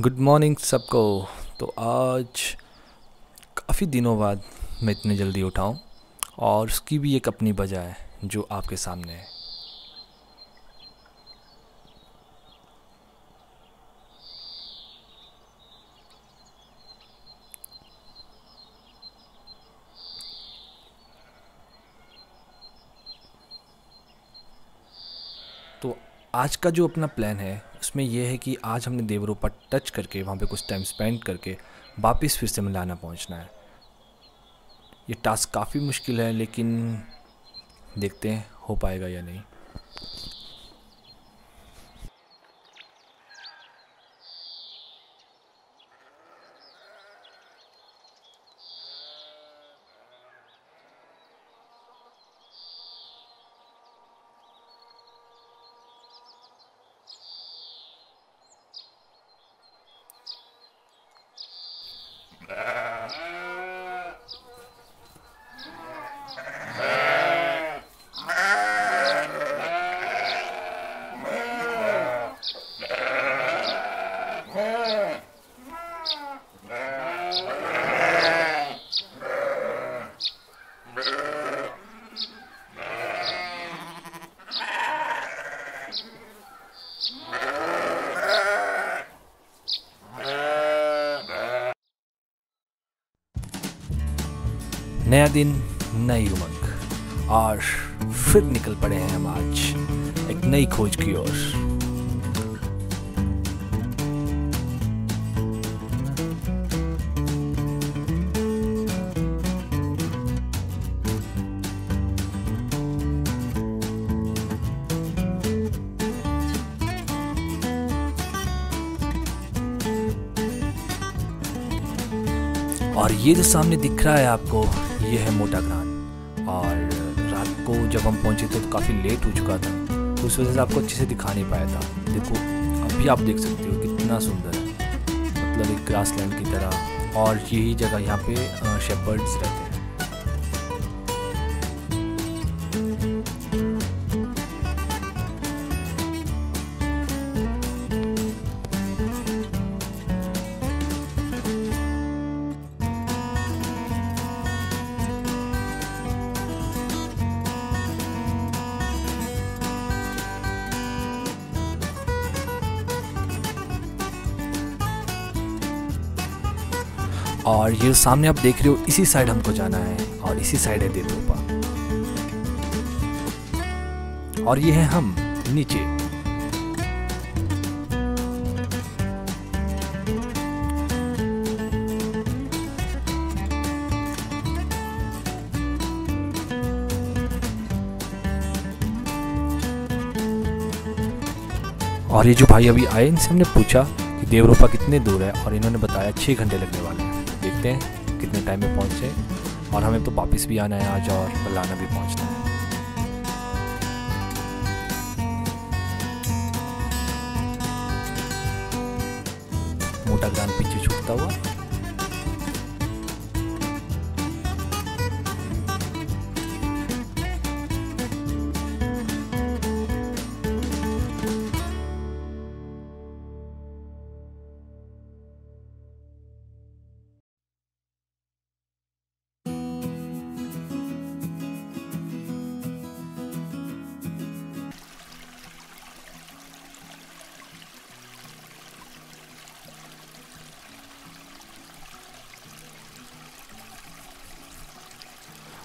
Good morning सबको। तो आज काफ़ी दिनों बाद मैं इतनी जल्दी उठाऊँ और उसकी भी एक अपनी वजह है जो आपके सामने है तो आज का जो अपना प्लान है, उसमें यह है कि आज हमने देवरों पर टच करके, वहाँ पे कुछ टाइम स्पेंड करके, वापस फिर से मिलाना पहुँचना है। ये टास्क काफ़ी मुश्किल है, लेकिन देखते हैं, हो पाएगा या नहीं। Ah. नया दिन, नई उमंग। और फिर निकल पड़े हैं हम आज, एक नई खोज की ओर। ये जो सामने दिख रहा है आपको, ये है मोटा ग्रान और रात को जब हम पहुँचे थे तो काफ़ी लेट हो चुका था। तो उस वजह से आपको अच्छे से दिखा नहीं पाया था। देखो अभी आप देख सकते हो कितना सुंदर है। मतलब एक ग्रास लैंड की तरह। और यही जगह यहाँ पे शेपर्ड्स रहते हैं। और ये सामने आप देख रहे हो, इसी साइड हमको जाना है और इसी साइड है देवरूपा। और ये है हम, नीचे। और ये जो भाई अभी आए, इनसे हमने पूछा कि देवरूपा कितने दूर है, और इन्होंने बताया छः घंटे लगने वाले हैं। देखते हैं कितने टाइम में पहुँचे। और हमें तो वापस भी आना है आज और बलाना भी पहुँचना है। मोटा ग्राम पीछे छूटता हुआ।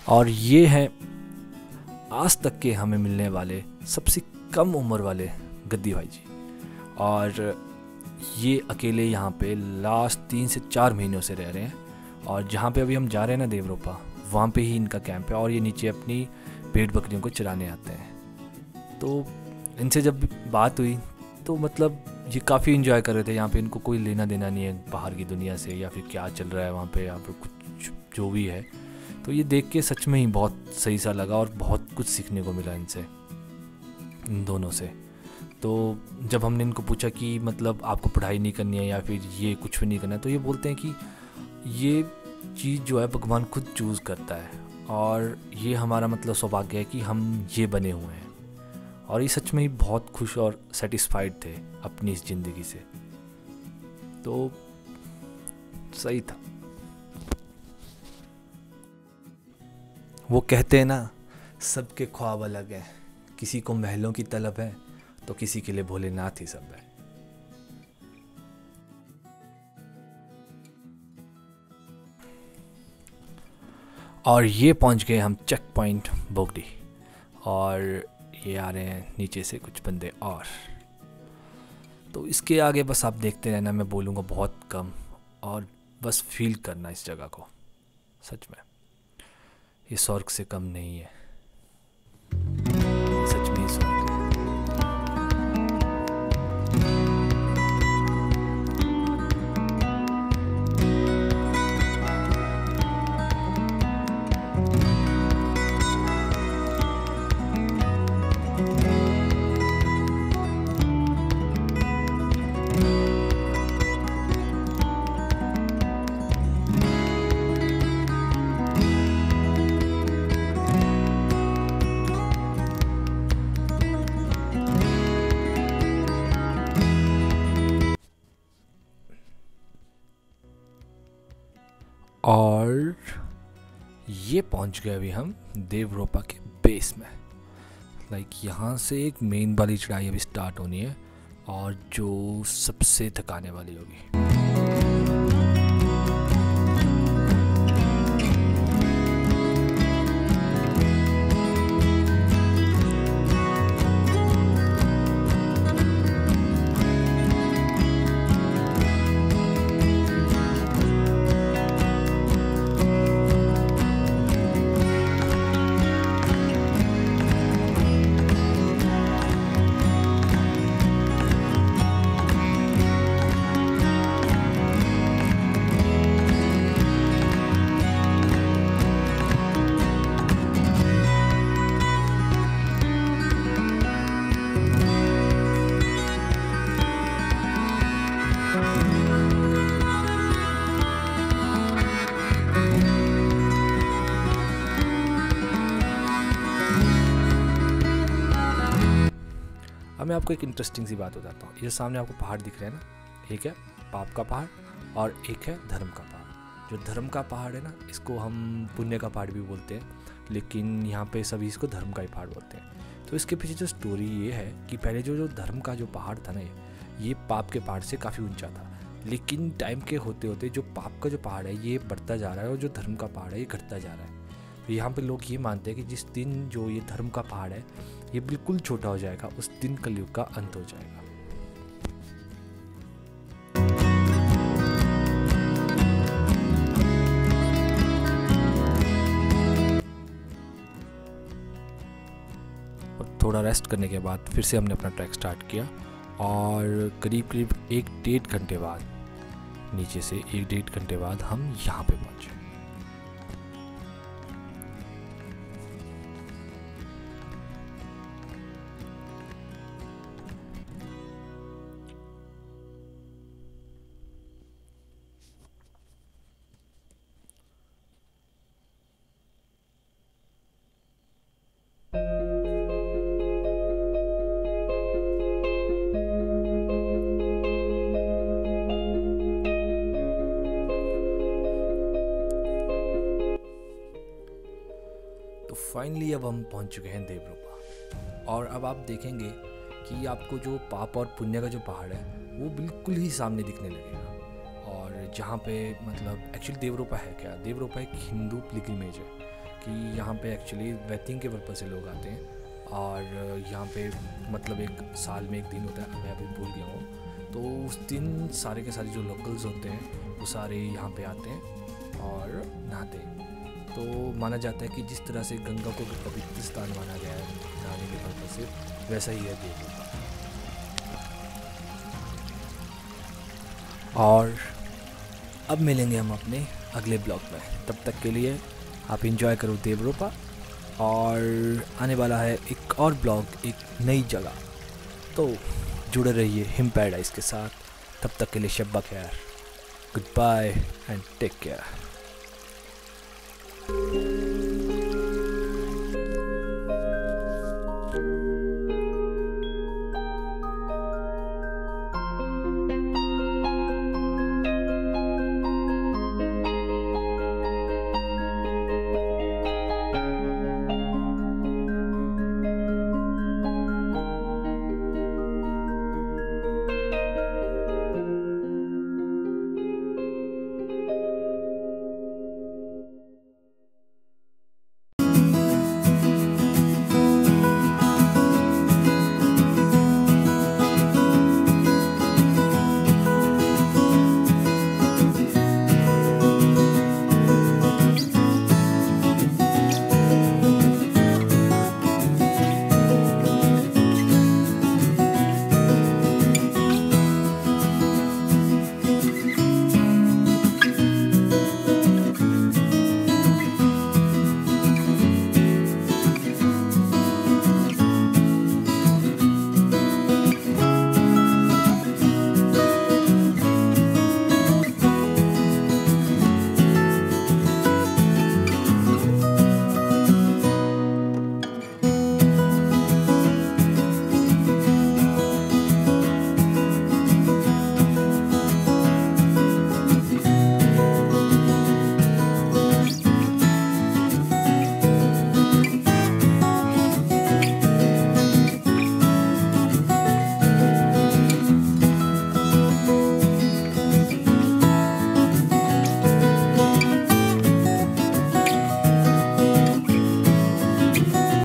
और ये हैं आज तक के हमें मिलने वाले सबसे कम उम्र वाले गद्दी भाई जी। और ये अकेले यहाँ पे लास्ट तीन से चार महीनों से रह रहे हैं। और जहाँ पे अभी हम जा रहे हैं ना देवरोपा, वहाँ पे ही इनका कैंप है और ये नीचे अपनी पेट बकरियों को चराने आते हैं। तो इनसे जब बात हुई तो मतलब ये काफ़ी इन्जॉय कर रहे थे। यहाँ पे इनको कोई लेना देना नहीं है बाहर की दुनिया से या फिर क्या चल रहा है वहाँ पे या फिर कुछ जो भी है। तो ये देख के सच में ही बहुत सही सा लगा और बहुत कुछ सीखने को मिला इनसे, इन दोनों से। तो जब हमने इनको पूछा कि मतलब आपको पढ़ाई नहीं करनी है या फिर ये कुछ भी नहीं करना है तो ये बोलते हैं कि ये चीज़ जो है भगवान खुद चूज़ करता है और ये हमारा मतलब सौभाग्य है कि हम ये बने हुए हैं। और ये सच में ही बहुत खुश और सेटिस्फाइड थे अपनी इस ज़िंदगी से। तो सही था। वो कहते हैं ना, सबके ख्वाब अलग हैं। किसी को महलों की तलब है तो किसी के लिए भोलेनाथ ही सब है। और ये पहुँच गए हम चेक पॉइंट बोगडी। और ये आ रहे हैं नीचे से कुछ बंदे और। तो इसके आगे बस आप देखते रहना, मैं बोलूँगा बहुत कम। और बस फील करना इस जगह को, सच में। ये स्वर्ग से कम नहीं है। ये पहुँच गए अभी हम देवरोपा के बेस में। लाइक यहाँ से एक मेन वाली चढ़ाई अभी स्टार्ट होनी है और जो सबसे थकाने वाली होगी। मैं आपको एक इंटरेस्टिंग सी बात बताता हूँ। ये सामने आपको पहाड़ दिख रहे हैं ना? एक है पाप का पहाड़ और एक है धर्म का पहाड़। जो धर्म का पहाड़ है ना, इसको हम पुण्य का पहाड़ भी बोलते हैं, लेकिन यहाँ पे सभी इसको धर्म का ही पहाड़ बोलते हैं। तो इसके पीछे जो स्टोरी ये है कि पहले जो जो धर्म का जो पहाड़ था ना ये ये पाप के पहाड़ से काफ़ी ऊँचा था। लेकिन टाइम के होते होते जो पाप का जो पहाड़ है, ये बढ़ता जा रहा है और जो धर्म का पहाड़ है, ये घटता जा रहा है। यहाँ पे लोग ये मानते हैं कि जिस दिन जो ये धर्म का पहाड़ है, ये बिल्कुल छोटा हो जाएगा, उस दिन कलयुग का अंत हो जाएगा। थोड़ा रेस्ट करने के बाद फिर से हमने अपना ट्रैक स्टार्ट किया और करीब करीब एक डेढ़ घंटे बाद, नीचे से एक डेढ़ घंटे बाद हम यहाँ पे पहुँचे। फाइनली अब हम पहुँच चुके हैं देवरूपा। और अब आप देखेंगे कि आपको जो पाप और पुण्य का जो पहाड़ है, वो बिल्कुल ही सामने दिखने लगेगा। और जहाँ पे मतलब एक्चुअली देवरूपा है क्या? देवरूपा एक हिंदू पिलग्रिमेज है कि यहाँ पे एक्चुअली वैथिंग के पर्पज से लोग आते हैं। और यहाँ पे मतलब एक साल में एक दिन होता है, मैं अभी भूल गया हूँ। तो उस दिन सारे के सारे जो लोकल्स होते हैं, वो सारे यहाँ पे आते हैं और नहाते हैं। तो माना जाता है कि जिस तरह से गंगा को पवित्र स्थान माना गया है नहाने के पर्पज से वैसा ही है देवरूपा और अब मिलेंगे हम अपने अगले ब्लॉग में। तब तक के लिए आप इंजॉय करो देवरूपा, और आने वाला है एक और ब्लॉग, एक नई जगह। तो जुड़े रहिए हिम पैराडाइज के साथ। तब तक के लिए शब्बा खैर। Good bye and take care